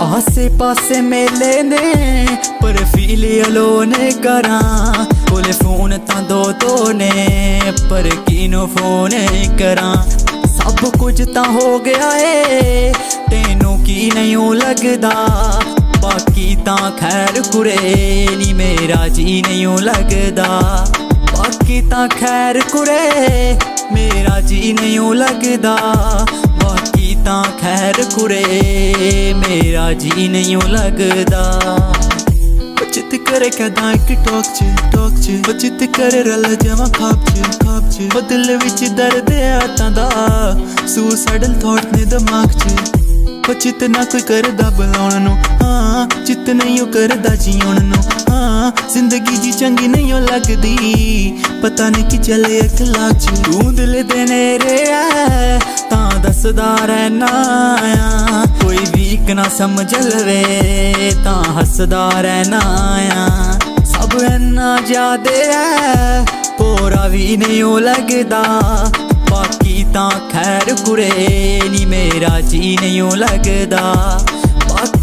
ਆਸੇ ਪਾਸੇ ਮੇਲੇ ਨੇ, ਪਰ ਫੀਲ ਅਲੋਨ ਕਰਾਂ। ਕੋਲੇ ਫੋਨ ਤਾਂ ਦੋ ਦੋ ਨੇ, ਪਰ ਕਿਨੂੰ ਫੋਨ ਕਰਾਂ? ਸਭ ਕੁਝ ਤਾਂ ਹੋ ਗਿਆ ਏ, ਤੈਨੂੰ ਕੀ ਨਹੀਂ ਲੱਗਦਾ? ਬਾਕੀ ਤਾਂ ਖੈਰ ਕੁਰੇ ਨੀ, ਮੇਰਾ ਜੀ ਨਹੀਂ ਲੱਗਦਾ। ਬਾਕੀ ਤਾਂ ਖੈਰ ਕੁਰੇ, ਮੇਰਾ ਜੀ ਨਹੀਂ ਲੱਗਦਾ। ਬਾਕੀ ਤਾਂ ਖੈਰ ਕੁਰੇ ਮੇਰਾ ਜੀ ਨਹੀਂ ਲੱਗਦਾ। ਬਚਤ ਕਰੇ ਕਦਾਂ ਇੱਕ ਟੋਕ ਚ ਟੋਕ ਚ। ਬਚਤ ਕਰੇ ਰਲ ਜਾਵਾਂ ਖਾਬ ਚ ਖਾਬ ਚ। ਉਹ ਵਿੱਚ ਦਰਦ ਆਤਾਂ ਦਾ। ਸੁਸਾਈਡਲ ਥਾਟ ਨੇ ਦਿਮਾਗ ਚ। ਬਚਤ ਨਾ ਕੋਈ ਕਰਦਾ ਬੁਲਾਉਣ ਨੂੰ। ਹਾਂ, ਚਿੱਤ ਨਹੀਂ ਉਹ ਕਰਦਾ ਜੀਉਣ ਨੂੰ। ਹਾਂ, ਜ਼ਿੰਦਗੀ ਚੰਗੀ ਨਹੀਂ ਉਹ ਲੱਗਦੀ। ਪਤਾ ਨਹੀਂ ਕਿ ਚੱਲੇ ਅਖਲਾਕ ਚ। ਤੂੰ ਦਿਲ ਦੇ ਨੇੜੇ ਐ ਤਾਂ ਦੱਸਦਾ ਰਹਿਣਾ ਆ। ਕੋਈ ਵੀਕ ਨਾ ਸਮਝ ਲਵੇ, ਤਾਂ ਹੱਸਦਾ ਰਹਿਣਾ ਆ। ਸਭ ਇੰਨਾ ਜ਼ਿਆਦੇ ਐ ਪੋਰਾ ਵੀ ਨਹੀਂ ਉਹ ਲੱਗਦਾ। ਬਾਕੀ ਤਾਂ ਖੈਰ ਕੁਰੇ ਨੀ, ਮੇਰਾ ਜੀ ਨਹੀਂ ਉਹ ਲੱਗਦਾ।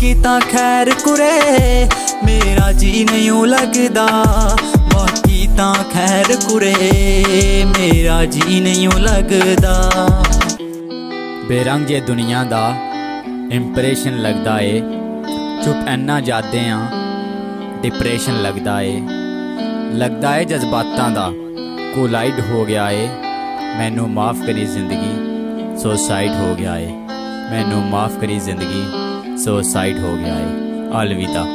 ਬਾਕੀ ਤਾਂ ਖੈਰ ਕੁਰੇ। ਮੇਰਾ ਜੀ ਨਹੀਂ ਲੱਗਦਾ, ਬਾਕੀ ਤਾਂ ਖੈਰ ਕੁਰੇ। ਮੇਰਾ ਜੀ ਨਹੀਂ ਲੱਗਦਾ। ਬੇਰੰਗ ਜੇ ਦੁਨੀਆ ਦਾ ਇੰਪ੍ਰੈਸ਼ਨ ਲੱਗਦਾ ਏ, ਚੁੱਪ ਐਨਾ ਜਾਦੇ ਆ ਡਿਪਰੈਸ਼ਨ ਲੱਗਦਾ ਏ। ਲੱਗਦਾ ਏ ਜਜ਼ਬਾਤਾਂ ਦਾ ਕੋਲਾਈਡ ਹੋ ਗਿਆ ਏ। ਮੈਨੂੰ ਮਾਫ ਕਰੀ ਜ਼ਿੰਦਗੀ ਸੁਸਾਈਡ ਹੋ ਗਿਆ ਏ। ਮੈਨੂੰ ਮਾਫ ਕਰੀ ਜ਼ਿੰਦਗੀ ਸੁਸਾਈਡ ਹੋ ਗਿਆ ਏ। ਅਲਵਿਦਾ